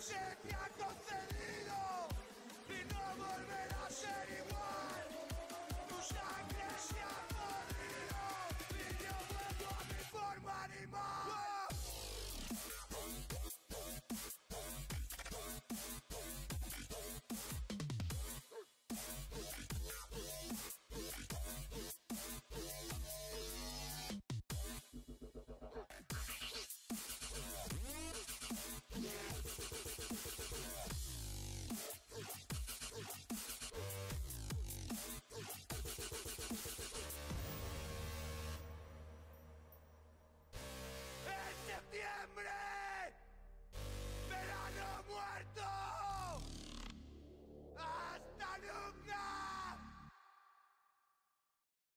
Chegue é consegui. É